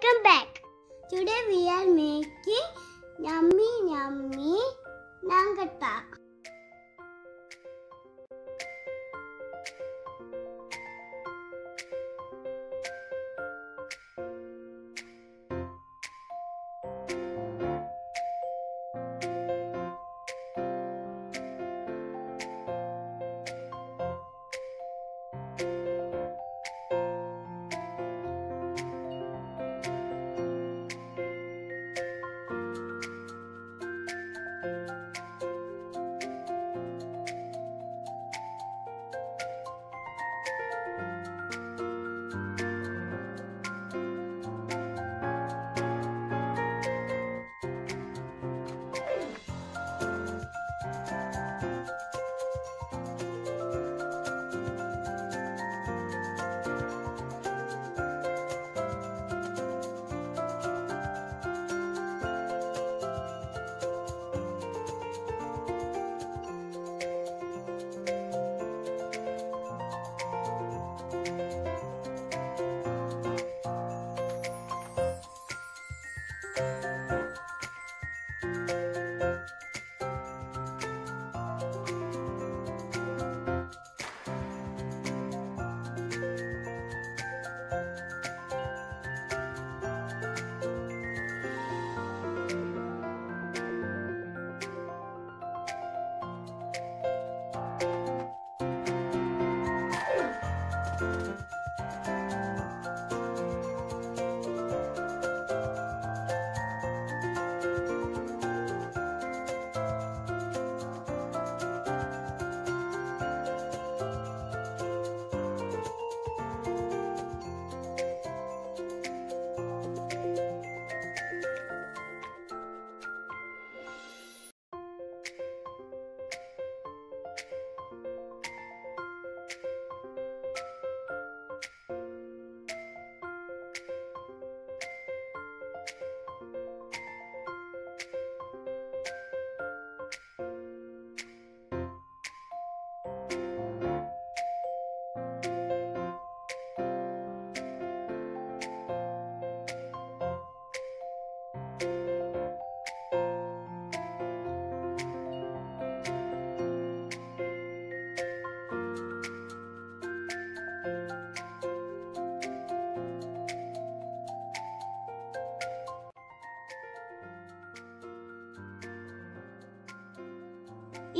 welcome back. Today we are making yummy yummy nangata.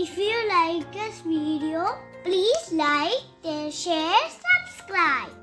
If you like this video, please like, share, subscribe.